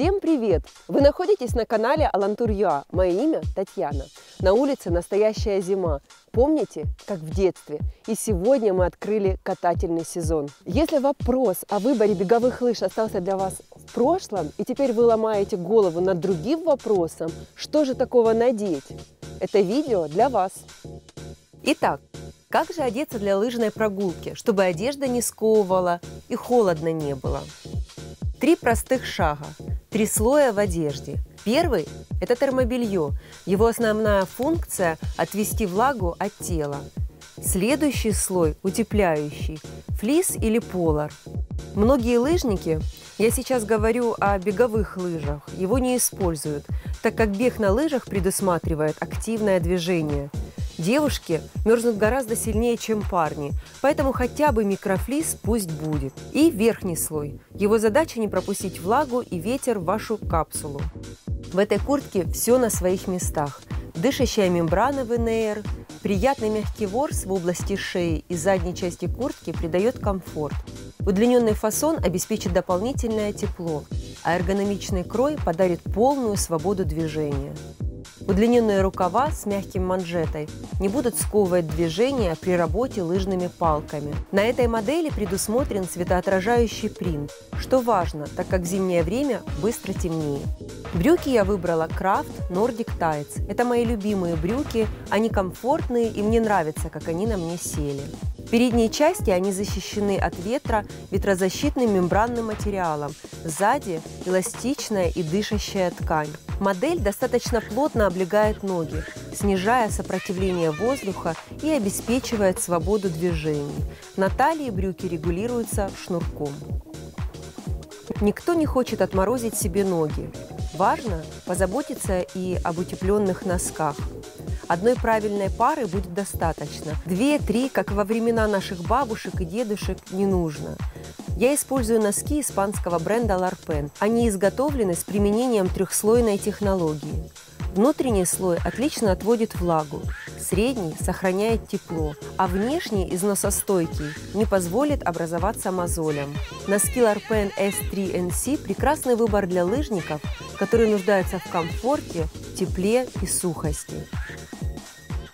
Всем привет! Вы находитесь на канале Алантур Юа. Мое имя Татьяна. На улице настоящая зима. Помните, как в детстве? И сегодня мы открыли катательный сезон. Если вопрос о выборе беговых лыж остался для вас в прошлом, и теперь вы ломаете голову над другим вопросом, что же такого надеть? Это видео для вас. Итак, как же одеться для лыжной прогулки, чтобы одежда не сковывала и холодно не было? Три простых шага, три слоя в одежде. Первый – это термобелье. Его основная функция – отвести влагу от тела. Следующий слой – утепляющий – флис или полар. Многие лыжники, я сейчас говорю о беговых лыжах, его не используют, так как бег на лыжах предусматривает активное движение – Девушки мерзнут гораздо сильнее, чем парни, поэтому хотя бы микрофлис пусть будет. И верхний слой. Его задача не пропустить влагу и ветер в вашу капсулу. В этой куртке все на своих местах. Дышащая мембрана ВНР, приятный мягкий ворс в области шеи и задней части куртки придает комфорт. Удлиненный фасон обеспечит дополнительное тепло, а эргономичный крой подарит полную свободу движения. Удлиненные рукава с мягким манжетой не будут сковывать движения при работе лыжными палками. На этой модели предусмотрен светоотражающий принт, что важно, так как в зимнее время быстро темнеет. Брюки я выбрала Craft Nordic Tights. Это мои любимые брюки, они комфортные и мне нравится, как они на мне сели. В передней части они защищены от ветра ветрозащитным мембранным материалом. Сзади эластичная и дышащая ткань. Модель достаточно плотно облегает ноги, снижая сопротивление воздуха и обеспечивает свободу движений. На талии брюки регулируются шнурком. Никто не хочет отморозить себе ноги. Важно позаботиться и об утепленных носках. Одной правильной пары будет достаточно. Две-три, как во времена наших бабушек и дедушек, не нужно. Я использую носки испанского бренда Larpen. Они изготовлены с применением трехслойной технологии. Внутренний слой отлично отводит влагу, средний сохраняет тепло, а внешний износостойкий не позволит образоваться мозолям. Носки Larpen S3NC – прекрасный выбор для лыжников, которые нуждаются в комфорте, тепле и сухости.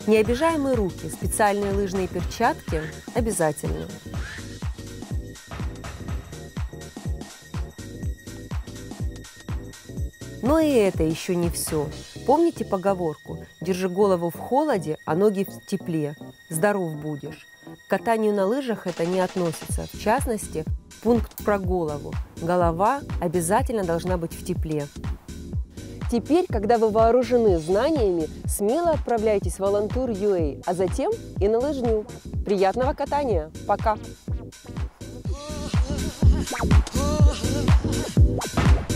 Необижаемые руки, специальные лыжные перчатки обязательно. Но и это еще не все. Помните поговорку «Держи голову в холоде, а ноги в тепле. Здоров будешь». К катанию на лыжах это не относится. В частности, пункт про голову. Голова обязательно должна быть в тепле. Теперь, когда вы вооружены знаниями, смело отправляйтесь в Волонтур UA, а затем и на лыжню. Приятного катания! Пока! Oh